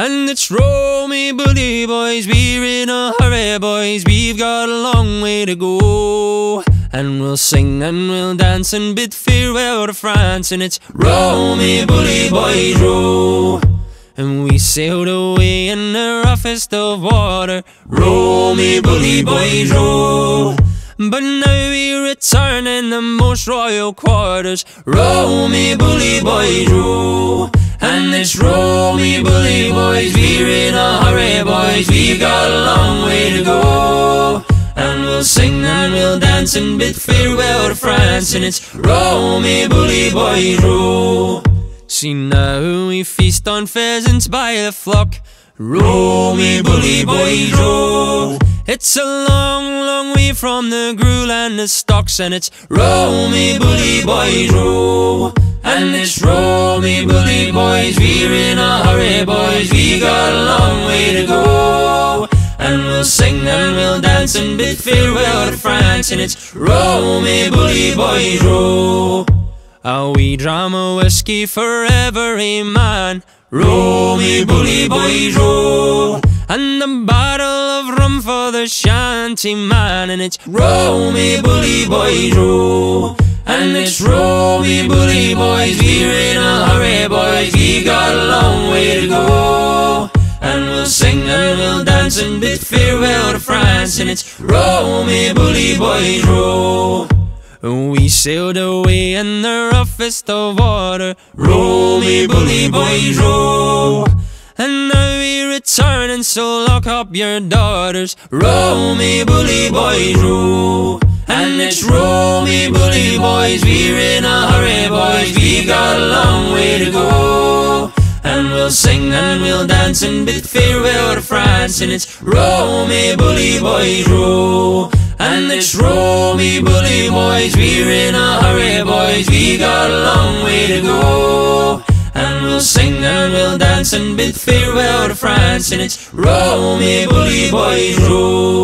And it's roll me bully boys, we're in a hurry boys, we've got a long way to go. And we'll sing and we'll dance and bid farewell to France, and it's roll me bully boys, row. And we sailed away in the roughest of water, roll me bully boys, row. But now we return in the most royal quarters, roll me bully boys, row. And this roll me bully boys, we're in a hurry boys, we've got a long way to go. And we'll sing and we'll dance and bid farewell to France, and it's roll me bully boys, roll. See now we feast on pheasants by the flock, roll me bully boys, roll. It's a long, long way from the gruel and the stocks, and it's roll me bully boys, roll. And roll me bully boys, we're in a hurry boys, we got a long way to go. And we'll sing and we'll dance and bid farewell to France, and it's roll me bully boys, roll. A wee dram of whiskey for every man, roll me bully boys, roll. And a bottle of rum for the shanty man, and it's roll me bully boys, roll. And it's roll me bully boys, we're in a hurry boys, we got a long way to go. And we'll sing and we'll dance and bid farewell to France, and it's roll me bully boys, roll. We sailed away in the roughest of water, roll me bully boys, roll. And now we return, and so lock up your daughters, roll me bully boys, roll. And it's roll me bully boys, we're in a hurry boys, we've got a long way to go. And we'll sing and we'll dance and bid farewell to France, and it's roll me bully boys, roll. And it's roll me bully boys, we're in a hurry boys, we got a long way to go. And we'll sing and we'll dance and bid farewell to France, and it's roll me bully boys, roll.